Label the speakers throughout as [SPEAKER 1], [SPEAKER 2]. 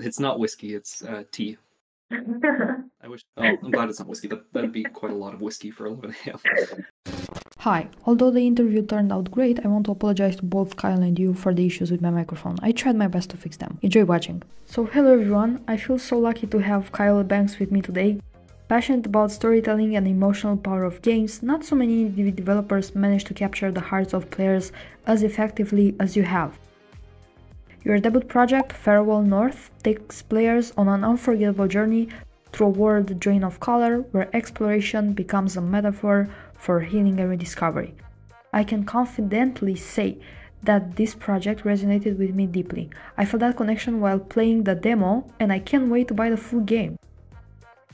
[SPEAKER 1] It's not whiskey. It's uh, tea. I wish. Oh, I'm glad it's not whiskey. That that'd be quite a lot of whiskey for 11 a.m.
[SPEAKER 2] Hi, although the interview turned out great, I want to apologize to both Kyle and you for the issues with my microphone. I tried my best to fix them. Enjoy watching. So, hello everyone, I feel so lucky to have Kyle Banks with me today. Passionate about storytelling and emotional power of games, not so many indie developers manage to capture the hearts of players as effectively as you have. Your debut project, Farewell North, takes players on an unforgettable journey through a world drained of color where exploration becomes a metaphor for healing and rediscovery. I can confidently say that this project resonated with me deeply. I felt that connection while playing the demo, and I can't wait to buy the full game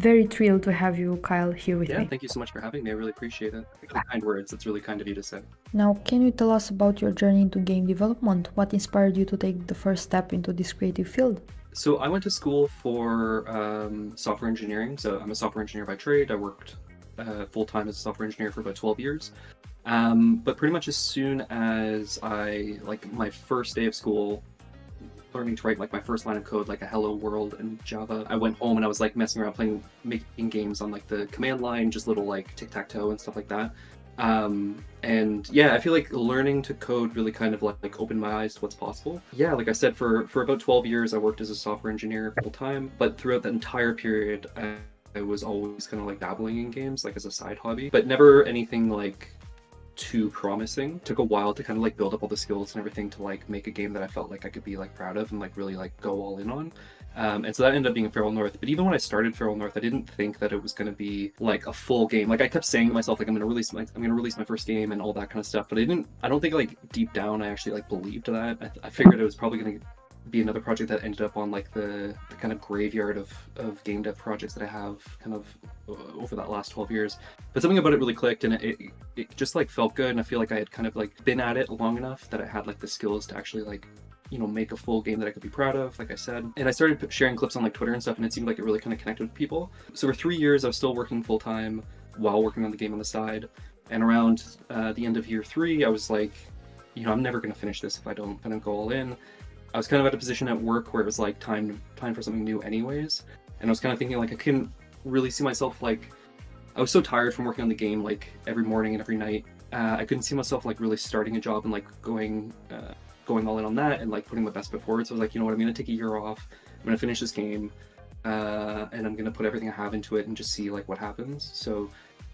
[SPEAKER 2] very thrilled to have you, Kyle, here with
[SPEAKER 1] yeah,
[SPEAKER 2] me.
[SPEAKER 1] thank you so much for having me. I really appreciate it. Kind words. It's really kind of you to say.
[SPEAKER 2] Now, can you tell us about your journey into game development? What inspired you to take the first step into this creative field?
[SPEAKER 1] So I went to school for um, software engineering. So I'm a software engineer by trade. I worked uh, full time as a software engineer for about 12 years. Um, but pretty much as soon as I like my first day of school, learning to write like my first line of code, like a hello world in Java. I went home and I was like messing around playing, making games on like the command line, just little like tic tac toe and stuff like that. Um, and yeah, I feel like learning to code really kind of like, like opened my eyes to what's possible. Yeah, like I said, for for about 12 years, I worked as a software engineer full time, but throughout that entire period, I, I was always kind of like dabbling in games, like as a side hobby, but never anything like too promising. Took a while to kind of like build up all the skills and everything to like make a game that I felt like I could be like proud of and like really like go all in on. Um, and so that ended up being Farewell North. But even when I started Farewell North, I didn't think that it was going to be like a full game. Like I kept saying to myself, like I'm going to release my, I'm going to release my first game and all that kind of stuff. But I didn't, I don't think like deep down I actually like believed that. I, I figured it was probably going to be another project that ended up on like the, the kind of graveyard of, of game dev projects that I have kind of uh, over that last 12 years. But something about it really clicked and it, it, it just like felt good. And I feel like I had kind of like been at it long enough that I had like the skills to actually like you know make a full game that I could be proud of, like I said. And I started sharing clips on like Twitter and stuff, and it seemed like it really kind of connected with people. So for three years, I was still working full time while working on the game on the side. And around uh, the end of year three, I was like, you know, I'm never gonna finish this if I don't kind of go all in. I was kind of at a position at work where it was like time time for something new anyways. And I was kind of thinking like I couldn't really see myself like I was so tired from working on the game like every morning and every night. Uh, I couldn't see myself like really starting a job and like going uh, going all in on that and like putting my best foot forward. So I was like, you know what, I'm gonna take a year off. I'm gonna finish this game, uh, and I'm gonna put everything I have into it and just see like what happens. So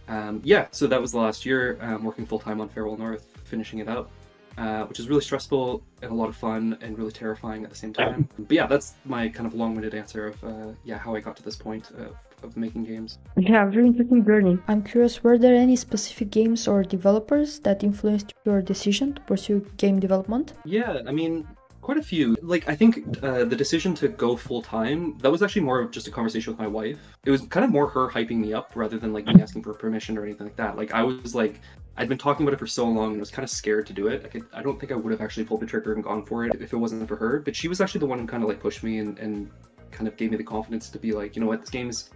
[SPEAKER 1] um, yeah, so that was the last year um, working full time on Farewell North, finishing it up uh, which is really stressful and a lot of fun and really terrifying at the same time. But yeah, that's my kind of long-winded answer of uh, yeah how I got to this point of, of making games.
[SPEAKER 3] Yeah, very interesting journey.
[SPEAKER 2] I'm curious, were there any specific games or developers that influenced your decision to pursue game development?
[SPEAKER 1] Yeah, I mean, quite a few. Like, I think uh, the decision to go full time, that was actually more of just a conversation with my wife. It was kind of more her hyping me up rather than like me asking for permission or anything like that. Like, I was like, I'd been talking about it for so long and was kind of scared to do it. I, I don't think I would have actually pulled the trigger and gone for it if it wasn't for her. But she was actually the one who kind of like pushed me and, and kind of gave me the confidence to be like, you know what, this game's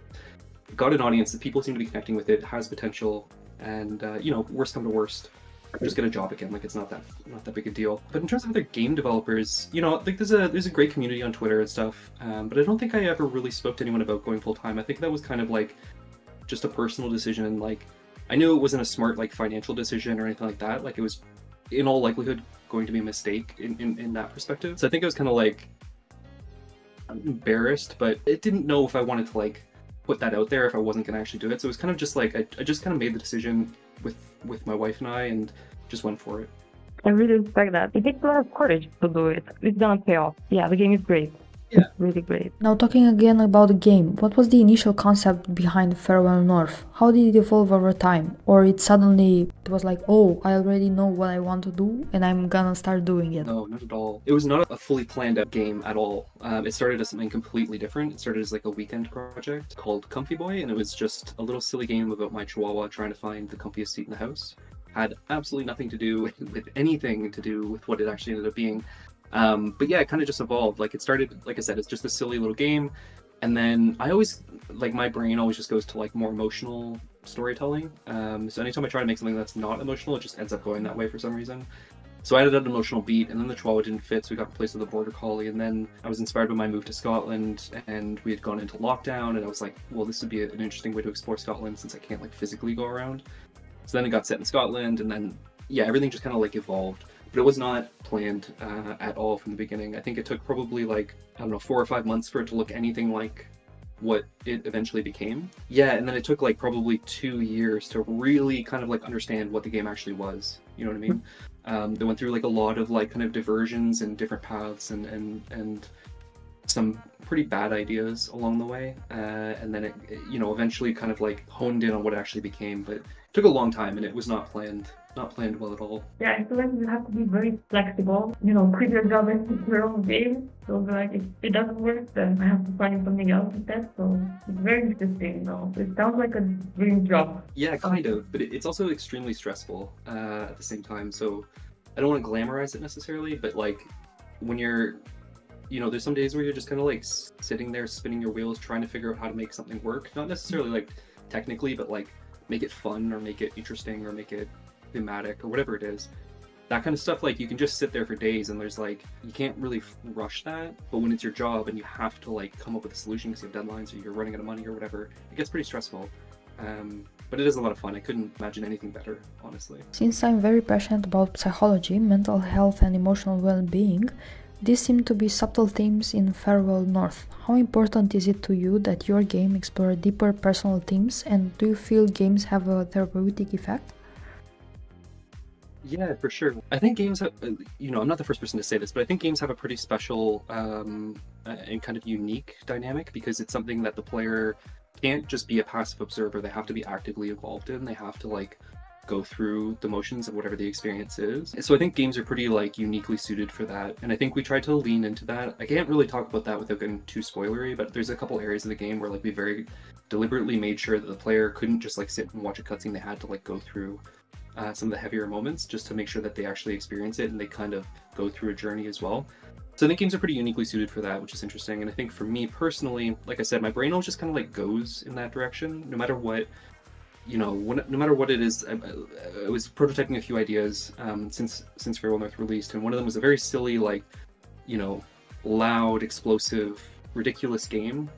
[SPEAKER 1] got an audience. The people seem to be connecting with it, has potential, and uh, you know, worst come to worst, just get a job again. Like it's not that not that big a deal. But in terms of other game developers, you know, like there's a there's a great community on Twitter and stuff. Um, but I don't think I ever really spoke to anyone about going full time. I think that was kind of like just a personal decision. Like I knew it wasn't a smart like financial decision or anything like that. Like it was in all likelihood going to be a mistake in, in, in that perspective. So I think it was kind of like embarrassed, but it didn't know if I wanted to like put that out there if I wasn't gonna actually do it. So it was kind of just like I, I just kind of made the decision with with my wife and I and just went for it.
[SPEAKER 3] I really respect that. It takes a lot of courage to do it. It's gonna pay off. Yeah, the game is great.
[SPEAKER 1] Yeah.
[SPEAKER 3] Really great.
[SPEAKER 2] Now, talking again about the game, what was the initial concept behind Farewell North? How did it evolve over time? Or it suddenly it was like, oh, I already know what I want to do and I'm gonna start doing it?
[SPEAKER 1] No, not at all. It was not a fully planned out game at all. Um, it started as something completely different. It started as like a weekend project called Comfy Boy, and it was just a little silly game about my chihuahua trying to find the comfiest seat in the house. Had absolutely nothing to do with anything to do with what it actually ended up being. Um, but yeah, it kind of just evolved. Like it started, like I said, it's just a silly little game, and then I always like my brain always just goes to like more emotional storytelling. Um, so anytime I try to make something that's not emotional, it just ends up going that way for some reason. So I added an emotional beat, and then the Chihuahua didn't fit, so we got replaced with a Border Collie. And then I was inspired by my move to Scotland, and we had gone into lockdown, and I was like, well, this would be an interesting way to explore Scotland since I can't like physically go around. So then it got set in Scotland, and then yeah, everything just kind of like evolved. But it was not planned uh, at all from the beginning. I think it took probably like I don't know four or five months for it to look anything like what it eventually became. Yeah, and then it took like probably two years to really kind of like understand what the game actually was. You know what I mean? Um, they went through like a lot of like kind of diversions and different paths and and and some pretty bad ideas along the way, uh, and then it, it, you know eventually kind of like honed in on what it actually became. But took a long time, and it was not planned not planned well at all.
[SPEAKER 3] Yeah, I feel like you have to be very flexible. You know, quit your job and pick your own game. So like, if it doesn't work, then I have to find something else instead. So it's very interesting. though. it sounds like a dream job.
[SPEAKER 1] Yeah, kind of, but it's also extremely stressful uh, at the same time. So I don't want to glamorize it necessarily, but like when you're you know, there's some days where you're just kind of like sitting there spinning your wheels trying to figure out how to make something work. Not necessarily like technically, but like make it fun or make it interesting or make it thematic or whatever it is. That kind of stuff like you can just sit there for days and there's like you can't really rush that but when it's your job and you have to like come up with a solution because you have deadlines or you're running out of money or whatever it gets pretty stressful. Um, but it is a lot of fun. I couldn't imagine anything better honestly.
[SPEAKER 2] Since i'm very passionate about psychology mental health and emotional well-being these seem to be subtle themes in Farewell North. How important is it to you that your game explore deeper personal themes and do you feel games have a therapeutic effect?
[SPEAKER 1] Yeah, for sure. I think games have, uh, you know, I'm not the first person to say this, but I think games have a pretty special um, uh, and kind of unique dynamic because it's something that the player can't just be a passive observer. They have to be actively involved in. They have to like go through the motions of whatever the experience is. So I think games are pretty like uniquely suited for that. And I think we tried to lean into that. I can't really talk about that without getting too spoilery, but there's a couple areas of the game where like we very deliberately made sure that the player couldn't just like sit and watch a cutscene. They had to like go through uh, some of the heavier moments just to make sure that they actually experience it and they kind of go through a journey as well. So I think games are pretty uniquely suited for that, which is interesting. And I think for me personally, like I said, my brain always just kind of like goes in that direction, no matter what, you know, when, no matter what it is. I, I was prototyping a few ideas um, since since Farewell North released, and one of them was a very silly, like, you know, loud, explosive, ridiculous game.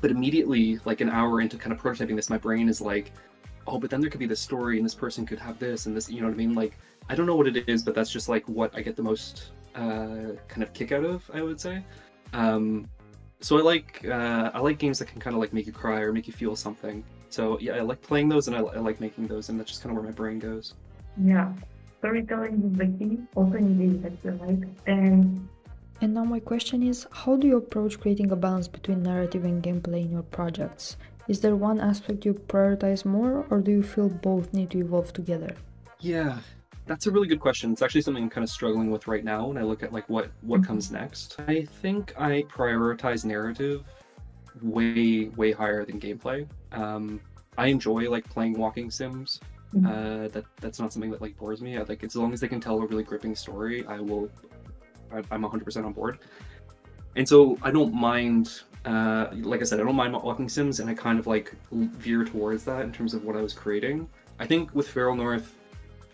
[SPEAKER 1] But immediately, like an hour into kind of prototyping this, my brain is like, oh, but then there could be this story and this person could have this and this, you know what I mean? Like, I don't know what it is, but that's just like what I get the most uh, kind of kick out of, I would say. Um, so I like uh, I like games that can kind of like make you cry or make you feel something. So yeah, I like playing those and I, I like making those, and that's just kind of where my brain goes.
[SPEAKER 3] Yeah, storytelling is the key, also in games, I feel like, and.
[SPEAKER 2] And now my question is, how do you approach creating a balance between narrative and gameplay in your projects? Is there one aspect you prioritize more, or do you feel both need to evolve together?
[SPEAKER 1] Yeah, that's a really good question. It's actually something I'm kind of struggling with right now when I look at like what what mm-hmm. comes next. I think I prioritize narrative way way higher than gameplay. Um, I enjoy like playing walking sims. Mm-hmm. Uh, that that's not something that like bores me. I, like as long as they can tell a really gripping story, I will. I, I'm 100% on board. And so I don't mind uh, like I said, I don't mind walking sims, and I kind of like veer towards that in terms of what I was creating. I think with Farewell North,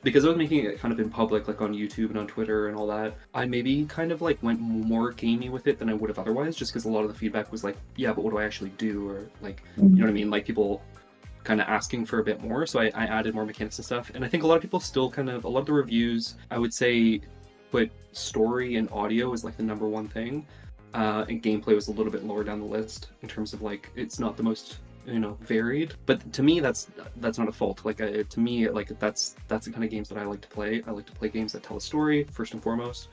[SPEAKER 1] because I was making it kind of in public, like on YouTube and on Twitter and all that, I maybe kind of like went more gamey with it than I would have otherwise, just because a lot of the feedback was like, yeah, but what do I actually do? Or like, you know what I mean? Like people kind of asking for a bit more. So I, I added more mechanics and stuff. And I think a lot of people still kind of, a lot of the reviews, I would say, put story and audio as like the number one thing uh, and gameplay was a little bit lower down the list in terms of like it's not the most you know varied but to me that's that's not a fault. Like uh, to me like that's that's the kind of games that i like to play. I like to play games that tell a story first and foremost.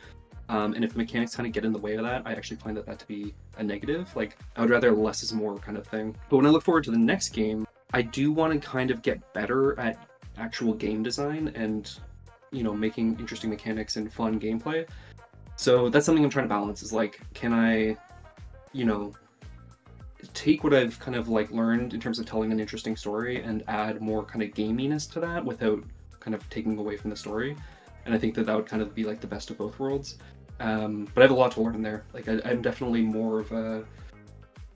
[SPEAKER 1] Um, and if the mechanics kind of get in the way of that i actually find that that to be a negative. Like i would rather less is more kind of thing. But when i look forward to the next game i do want to kind of get better at actual game design and you know making interesting mechanics and fun gameplay. So that's something I'm trying to balance is like, can I, you know, take what I've kind of like learned in terms of telling an interesting story and add more kind of gaminess to that without kind of taking away from the story. And I think that that would kind of be like the best of both worlds. Um, but I have a lot to learn there. Like I, am definitely more of a,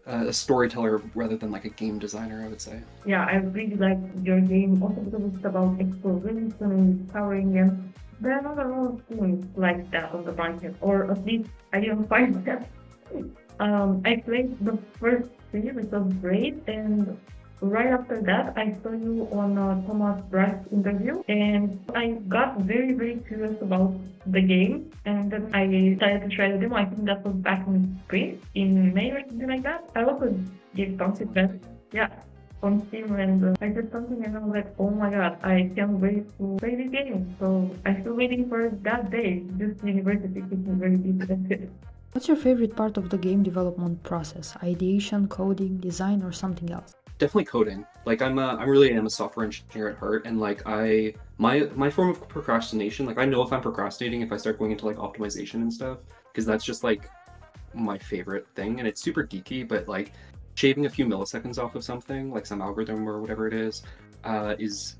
[SPEAKER 1] a storyteller rather than like a game designer. I would say.
[SPEAKER 3] Yeah, I really like your game also because it's about explosions and discovering and there are not a lot of things like that on the market, or at least I didn't find them. Um, I played the first three, which was great, and right after that, I saw you on uh, Thomas Brush's interview, and I got very, very curious about the game, and then I decided to try the demo. I think that was back in spring, in May or something like that. I also gave some feedback, yeah, on Steam, and uh, I did something, and I was like, oh my god, I can't wait to play the game. So I'm still waiting for that day. This university me very interested.
[SPEAKER 2] What's your favorite part of the game development process? Ideation, coding, design, or something else?
[SPEAKER 1] Definitely coding. Like I'm, a, I really am a software engineer at heart, and like I, my my form of procrastination, like I know if I'm procrastinating if I start going into like optimization and stuff, because that's just like my favorite thing, and it's super geeky, but like shaving a few milliseconds off of something, like some algorithm or whatever it is, uh, is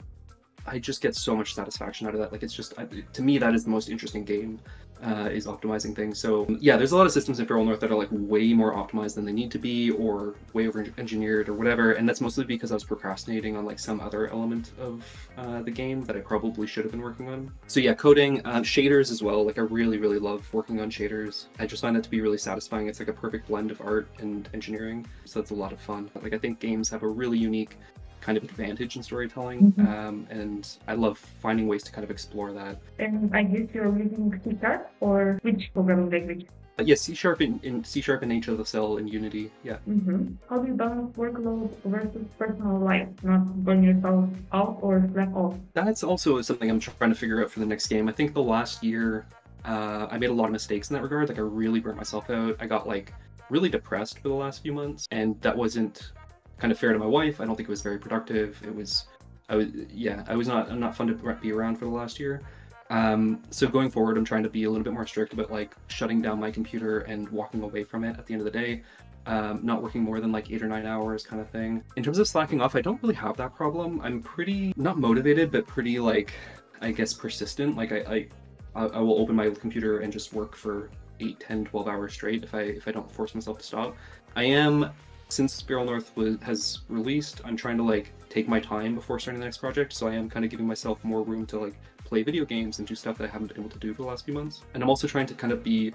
[SPEAKER 1] I just get so much satisfaction out of that. Like it's just to me that is the most interesting game uh, is optimizing things. So yeah, there's a lot of systems in Farewell North that are like way more optimized than they need to be, or way over engineered, or whatever. And that's mostly because I was procrastinating on like some other element of uh, the game that I probably should have been working on. So yeah, coding, uh, shaders as well. Like I really, really love working on shaders. I just find that to be really satisfying. It's like a perfect blend of art and engineering, so it's a lot of fun. Like I think games have a really unique kind of advantage in storytelling, mm-hmm. um, and I love finding ways to kind of explore that.
[SPEAKER 3] And I guess you're using C sharp or which programming language?
[SPEAKER 1] Uh, yes, C sharp in, in C sharp and HLSL in Unity. Yeah.
[SPEAKER 3] Mm-hmm. How do you balance workload versus personal life, not burn yourself out or slack off?
[SPEAKER 1] That's also something I'm trying to figure out for the next game. I think the last year uh, I made a lot of mistakes in that regard. Like I really burnt myself out. I got like really depressed for the last few months, and that wasn't kind of fair to my wife. I don't think it was very productive. It was, I was, yeah, I was not, I'm not fun to be around for the last year. Um, so going forward, I'm trying to be a little bit more strict about like shutting down my computer and walking away from it at the end of the day. Um, not working more than like eight or nine hours kind of thing. In terms of slacking off, I don't really have that problem. I'm pretty, not motivated, but pretty like, I guess persistent. Like I, I, I will open my computer and just work for 8, 10, 12 hours straight if I, if I don't force myself to stop. I am since Farewell North was, has released, I'm trying to like take my time before starting the next project. So I am kind of giving myself more room to like play video games and do stuff that I haven't been able to do for the last few months. And I'm also trying to kind of be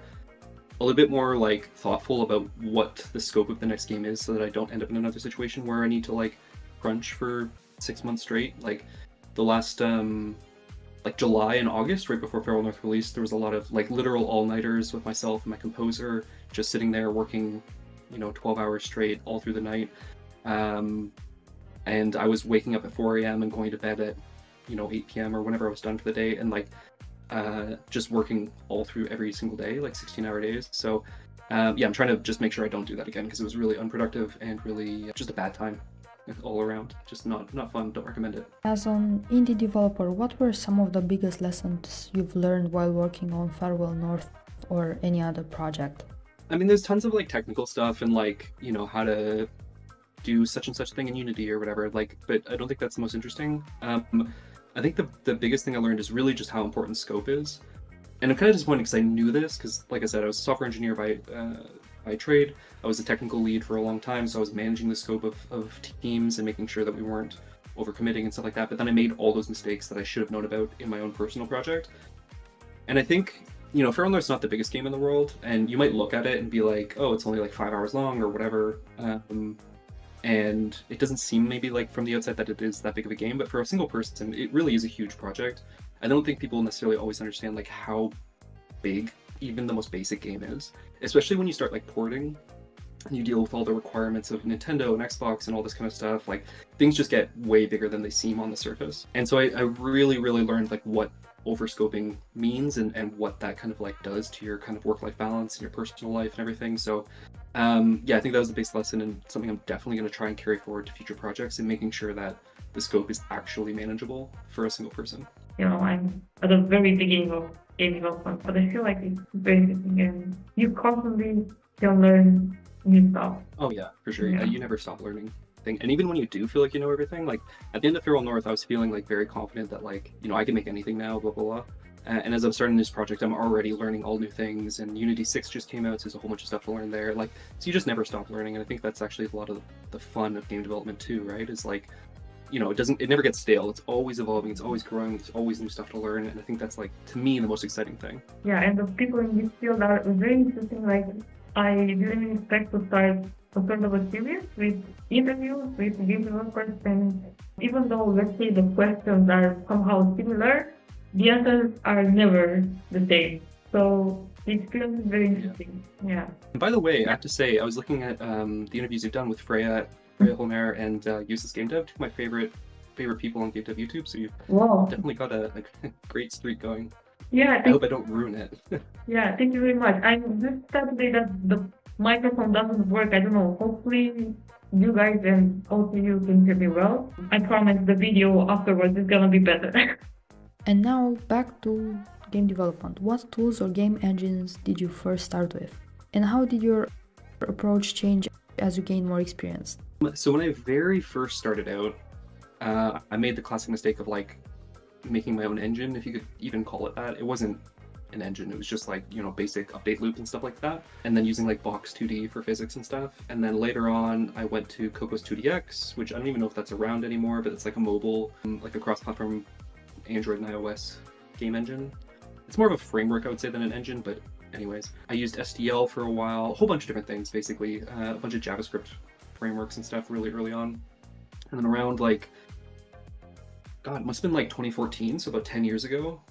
[SPEAKER 1] a little bit more like thoughtful about what the scope of the next game is so that I don't end up in another situation where I need to like crunch for six months straight. Like the last um like July and August, right before Farewell North released, there was a lot of like literal all-nighters with myself and my composer just sitting there working you know 12 hours straight all through the night. Um, and i was waking up at 4 a.m and going to bed at you know 8 p.m or whenever i was done for the day and like uh, just working all through every single day like 16 hour days. So um, yeah i'm trying to just make sure i don't do that again because it was really unproductive and really just a bad time all around. Just not not fun. Don't recommend it.
[SPEAKER 2] As an indie developer what were some of the biggest lessons you've learned while working on farewell north or any other project
[SPEAKER 1] I mean, there's tons of like technical stuff and like you know how to do such and such thing in Unity or whatever. Like, but I don't think that's the most interesting. Um, I think the the biggest thing I learned is really just how important scope is. And I'm kind of disappointed because I knew this because, like I said, I was a software engineer by uh, by trade. I was a technical lead for a long time, so I was managing the scope of, of teams and making sure that we weren't overcommitting and stuff like that. But then I made all those mistakes that I should have known about in my own personal project. And I think you know, Farewell North's not the biggest game in the world, and you might look at it and be like, oh, it's only like five hours long or whatever. Um, and it doesn't seem maybe like from the outside that it is that big of a game, but for a single person, it really is a huge project. I don't think people necessarily always understand like how big even the most basic game is, especially when you start like porting and you deal with all the requirements of Nintendo and Xbox and all this kind of stuff. Like things just get way bigger than they seem on the surface. And so I, I really, really learned like what overscoping means and, and what that kind of like does to your kind of work life balance and your personal life and everything. So, um, yeah, I think that was the base lesson and something I'm definitely going to try and carry forward to future projects and making sure that the scope is actually manageable for a single person.
[SPEAKER 3] You know, I'm at the very beginning of game development, but I feel like it's very and you constantly can learn new stuff.
[SPEAKER 1] Oh yeah, for sure. Yeah. you never stop learning thing. And even when you do feel like you know everything, like at the end of Farewell North, I was feeling like very confident that like, you know, I can make anything now, blah, blah, blah. and as I'm starting this project, I'm already learning all new things. And Unity 6 just came out, so there's a whole bunch of stuff to learn there. Like, so you just never stop learning. And I think that's actually a lot of the fun of game development too, right? Is like you know, it doesn't, it never gets stale. It's always evolving. It's always growing. There's always new stuff to learn, and I think that's like to me the most exciting thing.
[SPEAKER 3] Yeah, and the people in this field are very interesting. Like I didn't expect to start a sort of a series with interviews with game developers, and even though let's say the questions are somehow similar, the answers are never the same. So the experience is very interesting. Yeah.
[SPEAKER 1] And by the way, I have to say, I was looking at um, the interviews you've done with Freya, Freya Holmer, and uh, Useless Game Dev, two of my favorite favorite people on Game Dev YouTube. So you've definitely got a, a great streak going.
[SPEAKER 3] Yeah,
[SPEAKER 1] I hope I don't ruin it.
[SPEAKER 3] yeah, thank you very much. I'm just Saturday that the microphone doesn't work. I don't know. Hopefully you guys and also you can hear me well. I promise the video afterwards is gonna be better.
[SPEAKER 2] And now back to game development. What tools or game engines did you first start with? And how did your approach change as you gained more experience?
[SPEAKER 1] So when I very first started out, uh, I made the classic mistake of like making my own engine, if you could even call it that. It wasn't an engine; it was just like you know basic update loop and stuff like that. And then using like Box 2D for physics and stuff. And then later on, I went to Cocos 2DX, which I don't even know if that's around anymore, but it's like a mobile, um, like a cross-platform Android and iOS game engine. It's more of a framework, I would say, than an engine, but anyways. I used SDL for a while, a whole bunch of different things, basically. Uh, a bunch of JavaScript frameworks and stuff really early on. And then around like, God, must have been like 2014, so about 10 years ago.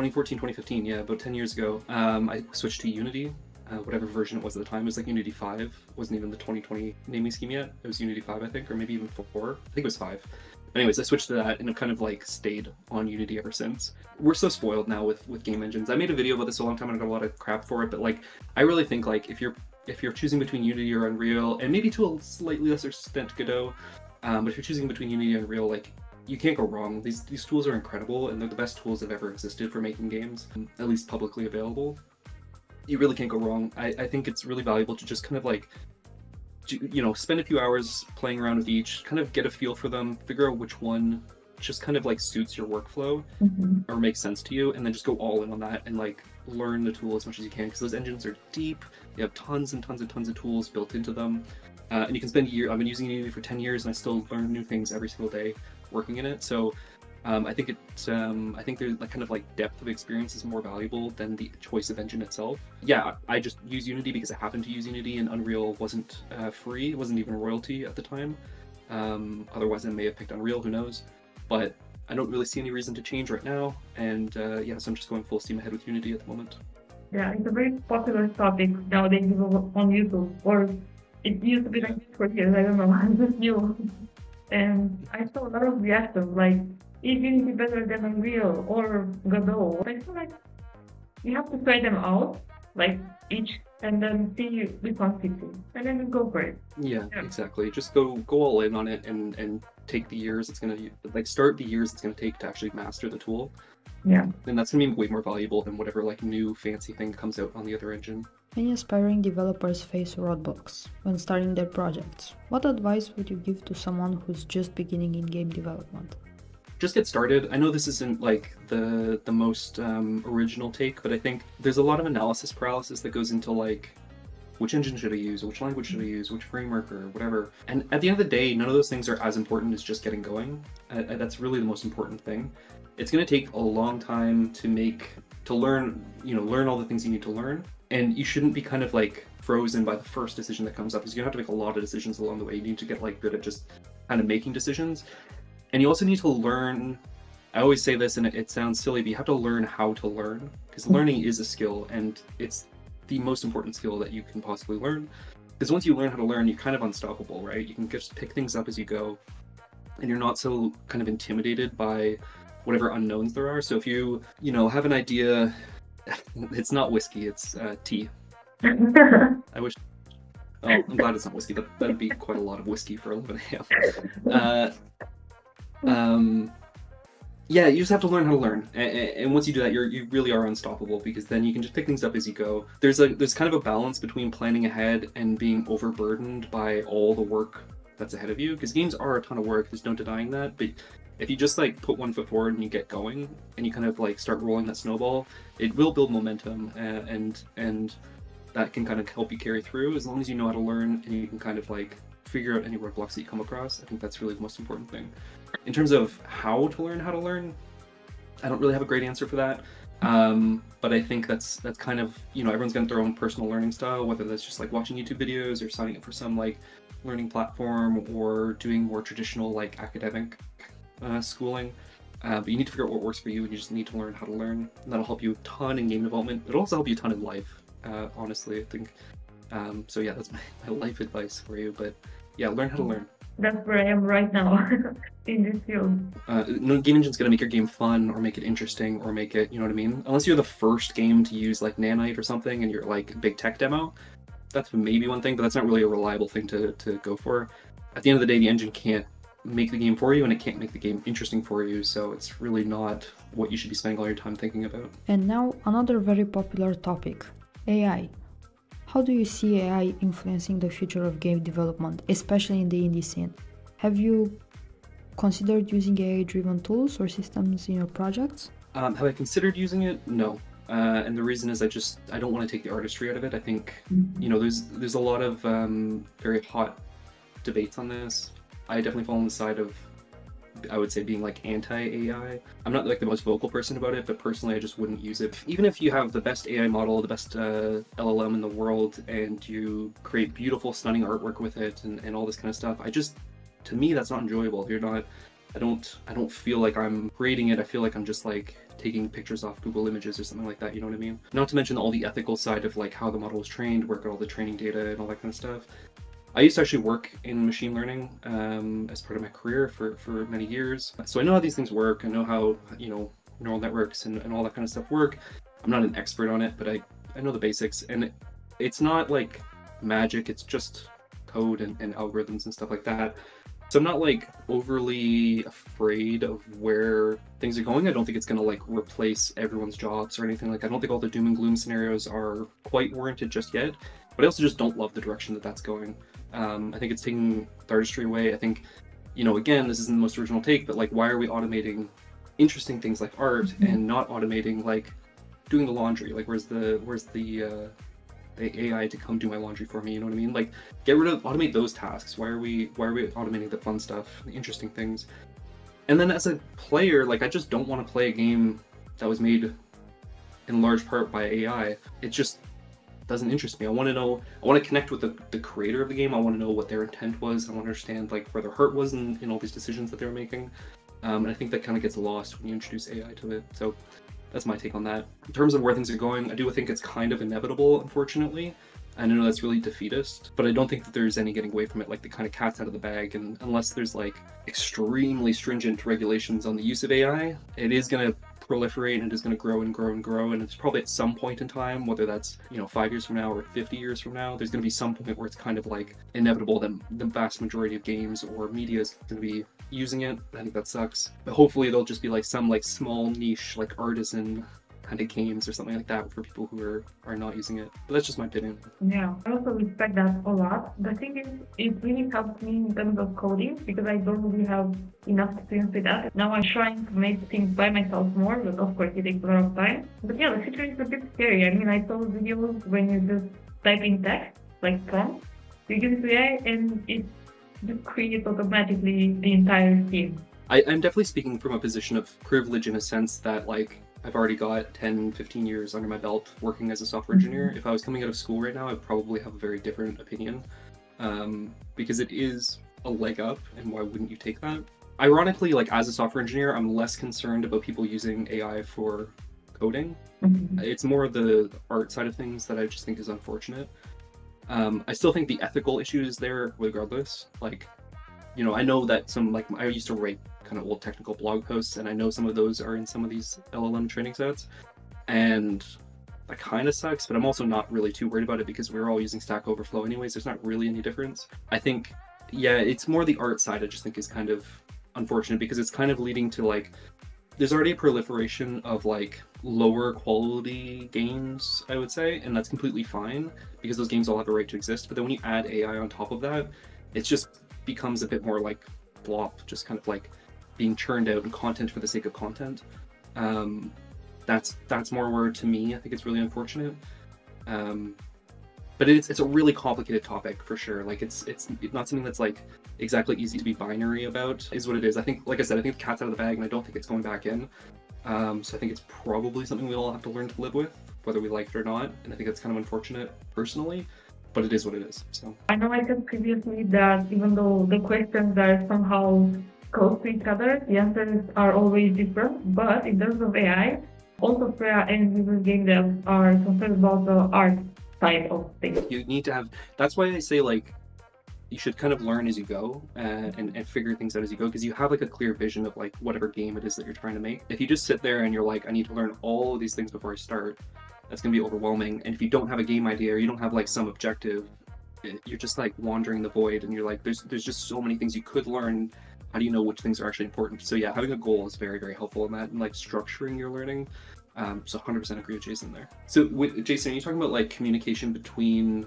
[SPEAKER 1] 2014, 2015, yeah, about 10 years ago, um, I switched to Unity, uh, whatever version it was at the time. It was like Unity 5. It wasn't even the 2020 naming scheme yet. It was Unity 5, I think, or maybe even 4. I think it was 5. Anyways, I switched to that and I've kind of like stayed on Unity ever since. We're so spoiled now with with game engines. I made a video about this a long time and I got a lot of crap for it, but like I really think like if you're if you're choosing between Unity or Unreal, and maybe to a slightly lesser extent Godot, um, but if you're choosing between Unity and Unreal, like you can't go wrong. These these tools are incredible and they're the best tools that have ever existed for making games, at least publicly available. You really can't go wrong. I, I think it's really valuable to just kind of like you know, spend a few hours playing around with each, kind of get a feel for them, figure out which one just kind of like suits your workflow
[SPEAKER 3] Mhm.
[SPEAKER 1] or makes sense to you, and then just go all in on that and like learn the tool as much as you can because those engines are deep. They have tons and tons and tons of tools built into them, uh, and you can spend a year. I've been using Unity for ten years, and I still learn new things every single day working in it. So. Um, I think it's. Um, I think there's like kind of like depth of experience is more valuable than the choice of engine itself. Yeah, I just use Unity because I happen to use Unity, and Unreal wasn't uh, free. It wasn't even royalty at the time. Um, otherwise, I may have picked Unreal. Who knows? But I don't really see any reason to change right now. And uh, yeah, so I'm just going full steam ahead with Unity at the moment.
[SPEAKER 3] Yeah, it's a very popular topic nowadays on YouTube, or it used to be like this for years. I don't know. I'm just new, and I saw a lot of reactions like, "Is Unity better than Unreal or Godot?" I feel like you have to try them out, like each, and then see which one fits you, and then go for it.
[SPEAKER 1] Yeah,
[SPEAKER 3] Yeah.
[SPEAKER 1] exactly. Just go go all in on it and and take the years it's gonna like start the years it's gonna take to actually master the tool.
[SPEAKER 3] Yeah.
[SPEAKER 1] And that's gonna be way more valuable than whatever like new fancy thing comes out on the other engine.
[SPEAKER 2] Many aspiring developers face roadblocks when starting their projects. What advice would you give to someone who's just beginning in game development?
[SPEAKER 1] just get started. I know this isn't like the the most um, original take, but I think there's a lot of analysis paralysis that goes into like which engine should I use, which language should I use, which framework or whatever. And at the end of the day, none of those things are as important as just getting going. That's really the most important thing. It's going to take a long time to make to learn, you know, learn all the things you need to learn, and you shouldn't be kind of like frozen by the first decision that comes up. Because you have to make a lot of decisions along the way. You need to get like good at just kind of making decisions and you also need to learn i always say this and it, it sounds silly but you have to learn how to learn because mm-hmm. learning is a skill and it's the most important skill that you can possibly learn because once you learn how to learn you're kind of unstoppable right you can just pick things up as you go and you're not so kind of intimidated by whatever unknowns there are so if you you know have an idea it's not whiskey it's uh, tea i wish oh i'm glad it's not whiskey that, that'd be quite a lot of whiskey for 11 a.m uh, um, yeah, you just have to learn how to learn, and, and once you do that, you're you really are unstoppable because then you can just pick things up as you go. There's a there's kind of a balance between planning ahead and being overburdened by all the work that's ahead of you because games are a ton of work. There's no denying that, but if you just like put one foot forward and you get going and you kind of like start rolling that snowball, it will build momentum uh, and and that can kind of help you carry through as long as you know how to learn and you can kind of like figure out any roadblocks that you come across. I think that's really the most important thing. In terms of how to learn how to learn, I don't really have a great answer for that. Um, but I think that's that's kind of you know everyone's got their own personal learning style, whether that's just like watching YouTube videos or signing up for some like learning platform or doing more traditional like academic uh, schooling. Uh, but you need to figure out what works for you, and you just need to learn how to learn. And that'll help you a ton in game development. It'll also help you a ton in life. Uh, honestly, I think. Um, so yeah, that's my, my life advice for you. But yeah, learn how to learn.
[SPEAKER 3] That's where I am right now in this field.
[SPEAKER 1] Uh, no game engine's gonna make your game fun or make it interesting or make it, you know what I mean? Unless you're the first game to use like Nanite or something and you're like big tech demo, that's maybe one thing, but that's not really a reliable thing to, to go for. At the end of the day, the engine can't make the game for you and it can't make the game interesting for you, so it's really not what you should be spending all your time thinking about.
[SPEAKER 2] And now another very popular topic AI. How do you see AI influencing the future of game development, especially in the indie scene? Have you considered using AI driven tools or systems in your projects?
[SPEAKER 1] Um, have I considered using it? No. Uh, and the reason is I just I don't want to take the artistry out of it. I think you know there's there's a lot of um, very hot debates on this. I definitely fall on the side of I would say being like anti-AI. I'm not like the most vocal person about it, but personally I just wouldn't use it. Even if you have the best AI model, the best uh, LLM in the world, and you create beautiful, stunning artwork with it and, and all this kind of stuff, I just to me that's not enjoyable. You're not I don't I don't feel like I'm creating it. I feel like I'm just like taking pictures off Google Images or something like that, you know what I mean? Not to mention all the ethical side of like how the model was trained, where out all the training data and all that kind of stuff. I used to actually work in machine learning um, as part of my career for, for many years. So I know how these things work. I know how, you know, neural networks and, and all that kind of stuff work. I'm not an expert on it, but I, I know the basics. And it, it's not like magic, it's just code and, and algorithms and stuff like that. So I'm not like overly afraid of where things are going. I don't think it's gonna like replace everyone's jobs or anything like. I don't think all the doom and gloom scenarios are quite warranted just yet. But I also just don't love the direction that that's going. Um, I think it's taking the artistry away. I think, you know, again, this isn't the most original take, but like, why are we automating interesting things like art mm-hmm. and not automating like doing the laundry? Like, where's the where's the uh, the AI to come do my laundry for me. You know what I mean? Like, get rid of automate those tasks. Why are we why are we automating the fun stuff, the interesting things? And then as a player, like I just don't want to play a game that was made in large part by AI. It just doesn't interest me. I want to know. I want to connect with the, the creator of the game. I want to know what their intent was. I want to understand like where their hurt was in, in all these decisions that they were making. Um, and I think that kind of gets lost when you introduce AI to it. So that's my take on that. In terms of where things are going, I do think it's kind of inevitable, unfortunately. And I know that's really defeatist, but I don't think that there's any getting away from it, like the kind of cat's out of the bag. And unless there's like extremely stringent regulations on the use of AI, it is going to proliferate and it is going to grow and grow and grow. And it's probably at some point in time, whether that's, you know, five years from now or 50 years from now, there's going to be some point where it's kind of like inevitable that the vast majority of games or media is going to be using it. I think that sucks. But hopefully they'll just be like some like small niche, like artisan kind of games or something like that for people who are, are not using it. But that's just my opinion.
[SPEAKER 3] Yeah, I also respect that a lot. The thing is, it really helps me in terms of coding because I don't really have enough experience with that. Now I'm trying to make things by myself more, but of course it takes a lot of time. But yeah, the future is a bit scary. I mean, I saw videos when you just type in text, like prompt, you use AI and it just creates automatically the entire scene.
[SPEAKER 1] I, I'm definitely speaking from a position of privilege in a sense that like I've already got 10, 15 years under my belt working as a software mm-hmm. engineer. If I was coming out of school right now, I'd probably have a very different opinion um, because it is a leg up, and why wouldn't you take that? Ironically, like as a software engineer, I'm less concerned about people using AI for coding. Mm-hmm. It's more the art side of things that I just think is unfortunate. Um, I still think the ethical issue is there regardless. Like, you know, I know that some like I used to write kind of old technical blog posts, and I know some of those are in some of these LLM training sets, and that kind of sucks. But I'm also not really too worried about it because we're all using Stack Overflow anyways. There's not really any difference. I think, yeah, it's more the art side. I just think is kind of unfortunate because it's kind of leading to like there's already a proliferation of like lower quality games, I would say, and that's completely fine because those games all have a right to exist. But then when you add AI on top of that, it's just becomes a bit more like flop, just kind of like being churned out and content for the sake of content. Um, that's that's more where to me I think it's really unfortunate. Um, but it's it's a really complicated topic for sure. Like it's it's not something that's like exactly easy to be binary about. Is what it is. I think, like I said, I think the cat's out of the bag, and I don't think it's going back in. Um, so I think it's probably something we all have to learn to live with, whether we like it or not. And I think that's kind of unfortunate personally, but it is what it is. So
[SPEAKER 3] I know I said previously that even though the questions are somehow close to each other, the answers are always different. But in terms of AI, also Freya and user game devs are concerned about the art side of things.
[SPEAKER 1] you need to have. That's why I say like you should kind of learn as you go and, and, and figure things out as you go because you have like a clear vision of like whatever game it is that you're trying to make. If you just sit there and you're like, I need to learn all of these things before I start, that's gonna be overwhelming. And if you don't have a game idea or you don't have like some objective, you're just like wandering the void and you're like, there's there's just so many things you could learn. How do you know which things are actually important? So yeah, having a goal is very very helpful in that and like structuring your learning. Um, so 100% agree with Jason there. So with Jason, are you talking about like communication between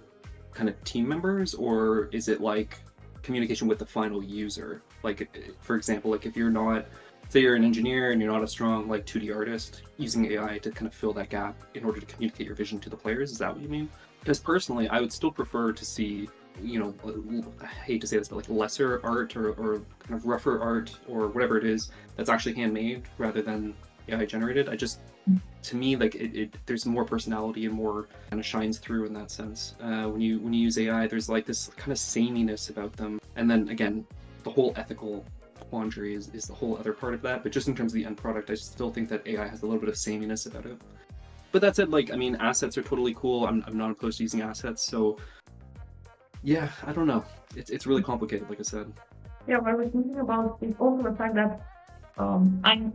[SPEAKER 1] kind of team members or is it like communication with the final user like for example like if you're not say you're an engineer and you're not a strong like 2d artist using ai to kind of fill that gap in order to communicate your vision to the players is that what you mean? Because personally i would still prefer to see you know i hate to say this but like lesser art or, or kind of rougher art or whatever it is that's actually handmade rather than ai generated. I just to me like it, it there's more personality and more kind of shines through in that sense. Uh, when you when you use ai there's like this kind of sameness about them. And then again the whole ethical quandary is, is the whole other part of that but just in terms of the end product i still think that ai has a little bit of sameness about it. But that said, like i mean assets are totally cool. I'm, I'm not opposed to using assets so yeah i don't know. It's, it's really complicated like i said.
[SPEAKER 3] Yeah, what I was thinking about is also the fact that um, I'm,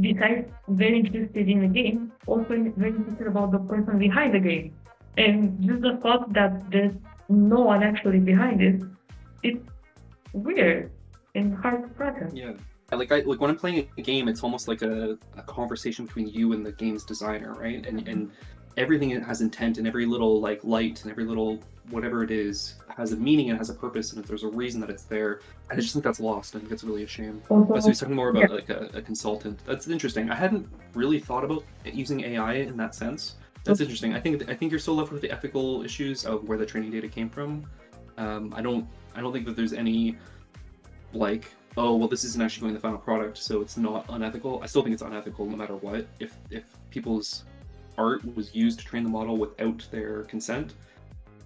[SPEAKER 3] besides very interested in the game, also very interested about the person behind the game. And just the thought that there's no one actually behind it, it's weird and hard to.
[SPEAKER 1] Yeah. Like I like when I'm playing a game, it's almost like a, a conversation between you and the game's designer, right? And and everything has intent, and every little like light and every little whatever it is has a meaning and has a purpose, and if there's a reason that it's there, I just think that's lost. I think it's really a shame.
[SPEAKER 3] Also,
[SPEAKER 1] Oh, so he's talking more about like a, a consultant. That's interesting. I hadn't really thought about using AI in that sense. That's interesting. I think I think you're still left with the ethical issues of where the training data came from. Um, I don't I don't think that there's any like oh well this isn't actually going to the final product so it's not unethical. I still think it's unethical no matter what. If if people's art was used to train the model without their consent,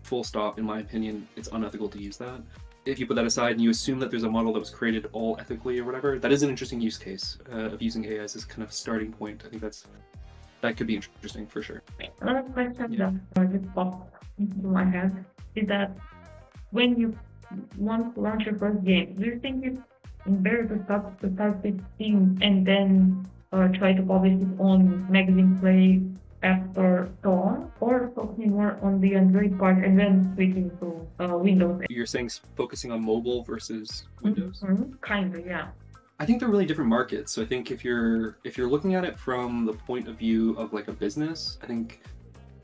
[SPEAKER 1] full stop. In my opinion, it's unethical to use that if you put that aside and you assume that there's a model that was created all ethically or whatever, that is an interesting use case uh, of using AI as this kind of starting point. I think that's that could be interesting for sure.
[SPEAKER 3] Another question
[SPEAKER 1] Yeah.
[SPEAKER 3] that just popped into my head is that when you want to launch your first game, do you think it's better to start to start with Steam and then uh, try to publish it on Magazine Play, App Store, so on, or focusing more on the Android part and then switching to uh, Windows?
[SPEAKER 1] You're saying focusing on mobile versus Windows.
[SPEAKER 3] Mhm, Kinda, yeah.
[SPEAKER 1] I think they're really different markets. So I think if you're if you're looking at it from the point of view of like a business, I think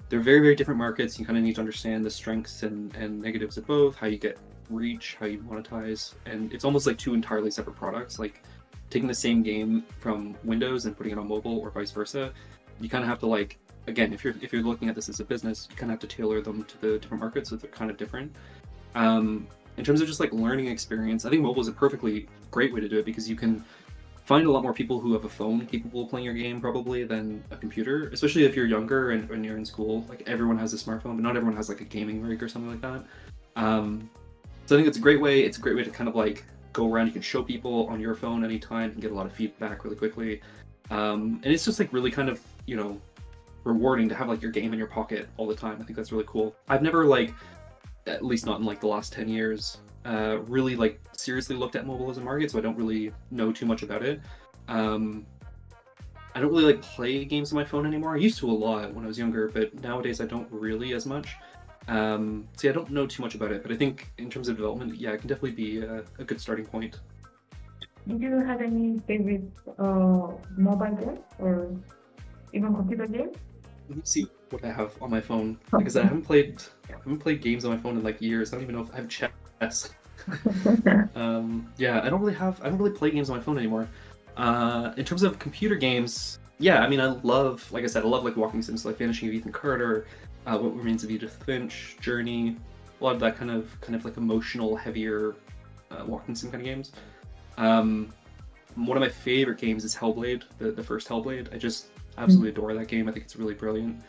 [SPEAKER 1] they're very very different markets. You kind of need to understand the strengths and and negatives of both, how you get reach, how you monetize, and it's almost like two entirely separate products. Like taking the same game from Windows and putting it on mobile or vice versa, you kind of have to like again if you're if you're looking at this as a business, you kind of have to tailor them to the different markets, so they're kind of different. Um, in terms of just like learning experience, I think mobile is a perfectly great way to do it because you can find a lot more people who have a phone capable of playing your game probably than a computer, especially if you're younger and when you're in school. Like everyone has a smartphone, but not everyone has like a gaming rig or something like that. Um, so I think it's a great way. It's a great way to kind of like go around. You can show people on your phone anytime and get a lot of feedback really quickly. Um, and it's just like really kind of you know rewarding to have like your game in your pocket all the time. I think that's really cool. I've never like at least not in like the last 10 years uh, really like seriously looked at mobile as a market so i don't really know too much about it um, i don't really like play games on my phone anymore i used to a lot when i was younger but nowadays i don't really as much um, so yeah, i don't know too much about it but i think in terms of development yeah it can definitely be a, a good starting point
[SPEAKER 3] Do you have any favorite uh, mobile game or even computer game?
[SPEAKER 1] let me see what i have on my phone because i haven't played I haven't played games on my phone in like years i don't even know if i have chess um, yeah, I don't really have. I don't really play games on my phone anymore. Uh, in terms of computer games, yeah, I mean, I love, like I said, I love like Walking Sims, like Vanishing of Ethan Carter, uh, What Remains of Edith Finch, Journey, a lot of that kind of kind of like emotional, heavier uh, walking sim kind of games. Um, one of my favorite games is Hellblade, the, the first Hellblade. I just absolutely adore that game. I think it's really brilliant.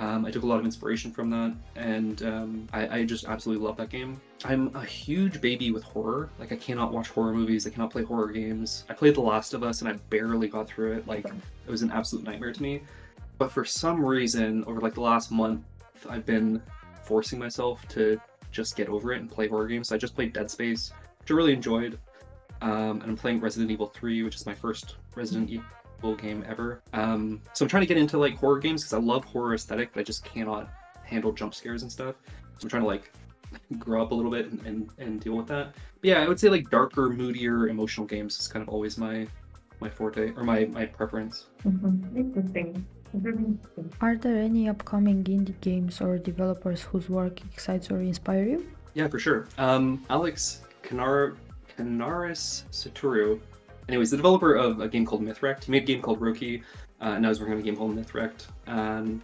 [SPEAKER 1] Um, I took a lot of inspiration from that, and um, I, I, just absolutely love that game. I'm a huge baby with horror. Like, I cannot watch horror movies. I cannot play horror games. I played The Last of Us, and I barely got through it. Like, it was an absolute nightmare to me. But for some reason, over like the last month, I've been forcing myself to just get over it and play horror games. So I just played Dead Space, which I really enjoyed. Um, and I'm playing Resident Evil 3, which is my first Resident Evil game ever. Um, so I'm trying to get into like horror games because I love horror aesthetic, but I just cannot handle jump scares and stuff. So I'm trying to like grow up a little bit and, and, and deal with that. But yeah, I would say like darker, moodier, emotional games is kind of always my my forte or my my preference.
[SPEAKER 3] Mm-hmm. Interesting.
[SPEAKER 2] Are there any upcoming indie games or developers whose work excites or inspires you?
[SPEAKER 1] Yeah, for sure. Um, Alex Canar Kanaris-Sotiriou anyways, the developer of a game called Mythwrecked, he made a game called Roki, uh, and now he's working on a game called Mythwrecked. Um,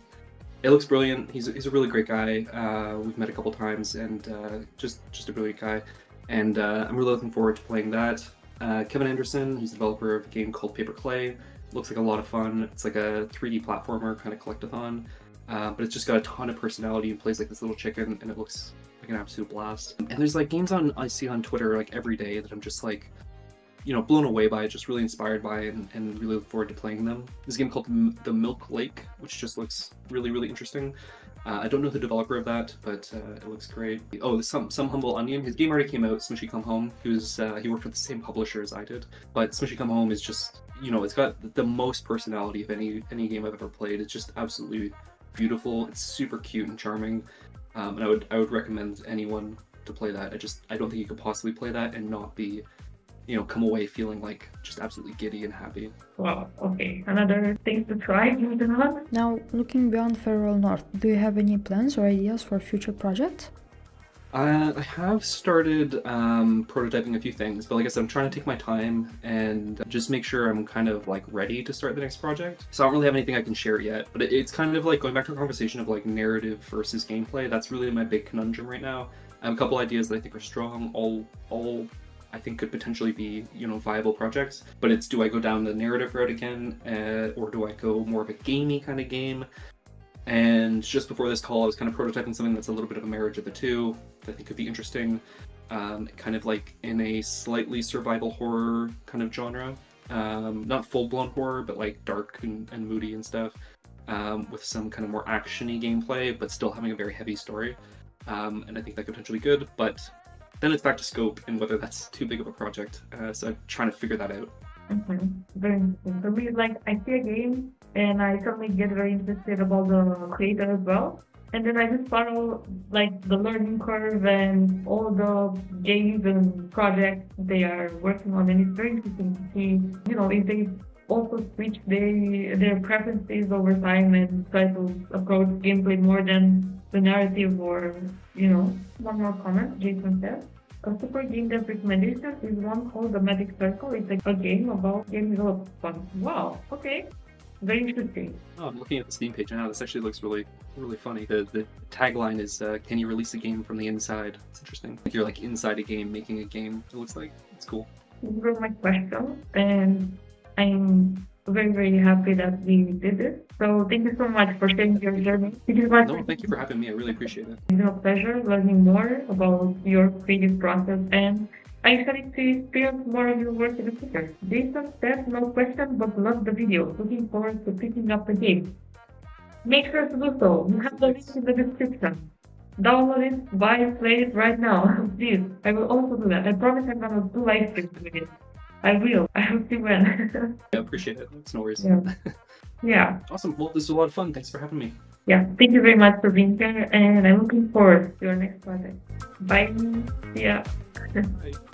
[SPEAKER 1] it looks brilliant. He's, he's a really great guy. Uh, we've met a couple times, and uh, just just a brilliant guy. And uh, I'm really looking forward to playing that. Uh, Kevin Anderson, he's the developer of a game called Paper Clay. Looks like a lot of fun. It's like a 3D platformer kind of collectathon, uh, but it's just got a ton of personality and plays like this little chicken, and it looks like an absolute blast. And there's like games on I see on Twitter like every day that I'm just like you know, blown away by just really inspired by and, and really look forward to playing them. This game called The Milk Lake, which just looks really, really interesting. Uh, I don't know the developer of that, but uh, it looks great. Oh, some some humble onion. His game already came out. Smushi Come Home. He was uh, he worked with the same publisher as I did, but Smushi Come Home is just you know it's got the most personality of any any game I've ever played. It's just absolutely beautiful. It's super cute and charming, um, and I would I would recommend anyone to play that. I just I don't think you could possibly play that and not be you know, come away feeling like just absolutely giddy and happy.
[SPEAKER 3] Wow, okay. Another thing to try on.
[SPEAKER 2] Now, looking beyond Farewell North, do you have any plans or ideas for future projects?
[SPEAKER 1] Uh, I have started um, prototyping a few things, but like I said, I'm trying to take my time and just make sure I'm kind of like ready to start the next project. So I don't really have anything I can share yet, but it's kind of like going back to a conversation of like narrative versus gameplay. That's really my big conundrum right now. I have a couple ideas that I think are strong, all all I think could potentially be you know viable projects. But it's do I go down the narrative route again, uh, or do I go more of a gamey kind of game? And just before this call, I was kind of prototyping something that's a little bit of a marriage of the two that I think could be interesting. Um, kind of like in a slightly survival horror kind of genre. Um, not full blown horror, but like dark and, and moody and stuff. Um, with some kind of more actiony gameplay, but still having a very heavy story. Um, and I think that could potentially be good, but then it's back to scope and whether that's too big of a project. Uh, so I'm trying to figure that out.
[SPEAKER 3] Mm-hmm. Very interesting. For me, like I see a game and I suddenly get very interested about the creator as well. And then I just follow like the learning curve and all the games and projects they are working on, and it's very interesting to see, you know, if they also switch they, their preferences over time and try to approach gameplay more than the narrative or, you know. One more comment, Jason says. A super game dev recommendation is one called The Magic Circle. It's like a game about game development. Wow, okay. Very interesting.
[SPEAKER 1] Oh, I'm looking at the Steam page now. This actually looks really, really funny. The the tagline is, uh, "Can you release a game from the inside?" It's interesting. Like you're like inside a game, making a game. It looks like it's cool.
[SPEAKER 3] My questions, and I'm very, very happy that we did it. So thank you so much for sharing your journey.
[SPEAKER 1] Thank you No, thank you for having me. I really appreciate it.
[SPEAKER 3] It's a pleasure learning more about your creative process and I'm excited to experience more of your work in the future. Jason said no question but love the video. Looking forward to picking up the game. Make sure to do so. You have the link in the description. Download it, buy it, play it right now. Please. I will also do that. I promise I'm gonna do live streams with it. I will. I hope you will.
[SPEAKER 1] I appreciate it. It's no worries.
[SPEAKER 3] Yeah. yeah.
[SPEAKER 1] Awesome. Well, this was a lot of fun. Thanks for having me.
[SPEAKER 3] Yeah. Thank you very much for being here, and I'm looking forward to your next project. Bye. See ya.
[SPEAKER 1] Bye.